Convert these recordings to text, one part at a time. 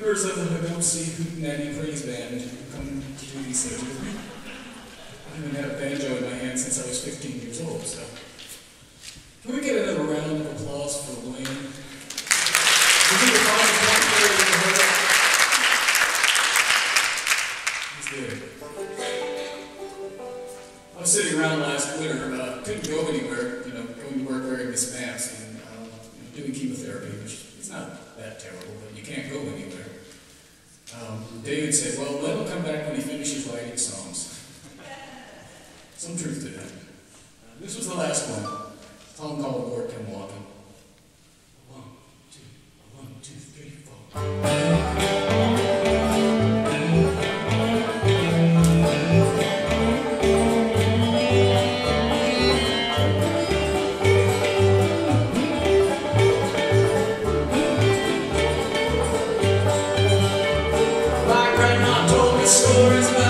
members of the Hidotsi Hootenanny Praise Band who come to do these things with me. I haven't had a banjo in my hand since I was 15 years old, so. Can we get another round of applause for Wayne? I was sitting around last winter, uh, couldn't go anywhere, you know, going to work wearing this mask and uh, doing chemotherapy, which is not that terrible, but you can't go anywhere. Um, David said, well, that'll come back when he finishes writing songs. Some truth to that. This was the last one. Phone song called Lord Come Walking. One, two, one, two, three, four. stories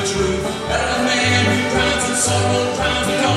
the truth. A man who drowns in sorrow drowns in